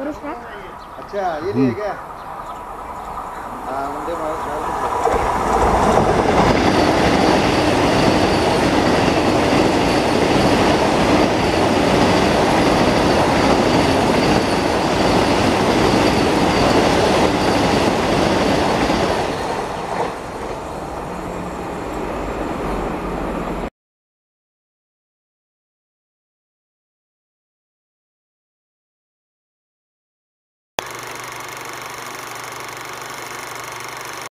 पुरुष स्टार्ट अच्छा ये नहीं है क्या?